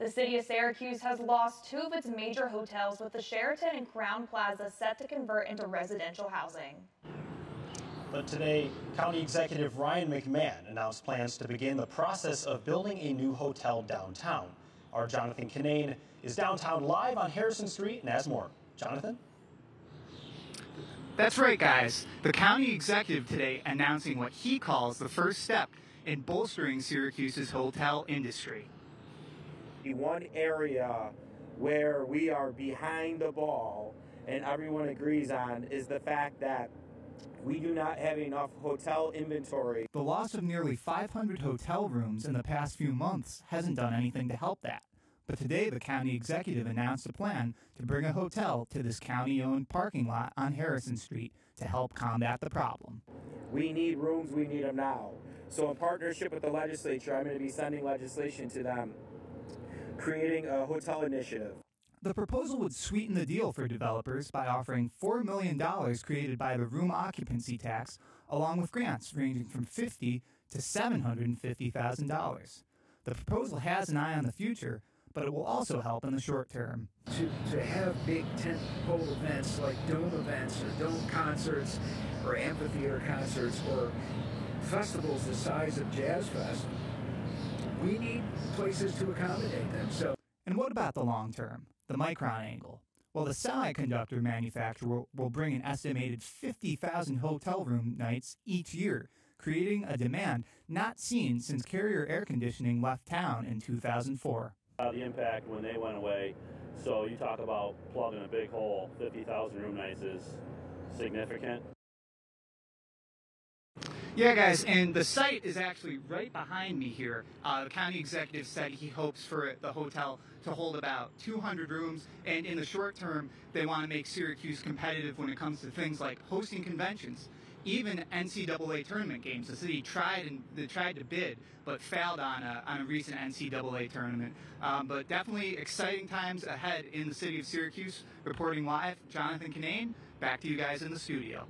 The city of Syracuse has lost two of its major hotels with the Sheraton and Crowne Plaza set to convert into residential housing. But today, County Executive Ryan McMahon announced plans to begin the process of building a new hotel downtown. Our Jonathan Kinane is downtown live on Harrison Street and has more. Jonathan? That's right, guys. The county executive today announcing what he calls the first step in bolstering Syracuse's hotel industry. The one area where we are behind the ball and everyone agrees on is the fact that we do not have enough hotel inventory. The loss of nearly 500 hotel rooms in the past few months hasn't done anything to help that. But today, the county executive announced a plan to bring a hotel to this county owned parking lot on Harrison Street to help combat the problem. We need rooms, we need them now. So, in partnership with the legislature, I'm going to be sending legislation to them, creating a hotel initiative. The proposal would sweeten the deal for developers by offering $4 million created by the room occupancy tax, along with grants ranging from 50 to $750,000. The proposal has an eye on the future but it will also help in the short term. To, to have big tentpole events like dome events or dome concerts or amphitheater concerts or festivals the size of Jazz Fest, we need places to accommodate them. So, and what about the long term, the Micron angle? Well, the semiconductor manufacturer will bring an estimated 50,000 hotel room nights each year, creating a demand not seen since Carrier Air Conditioning left town in 2004. Uh, the impact when they went away. So you talk about plugging a big hole, 50,000 room nights is significant. Yeah, guys, and the site is actually right behind me here. Uh, the county executive said he hopes for the hotel to hold about 200 rooms, and in the short term, they want to make Syracuse competitive when it comes to things like hosting conventions even NCAA tournament games. The city tried and they tried to bid, but failed on a, on a recent NCAA tournament. Um, but definitely exciting times ahead in the city of Syracuse. Reporting live, Jonathan Kinane. Back to you guys in the studio.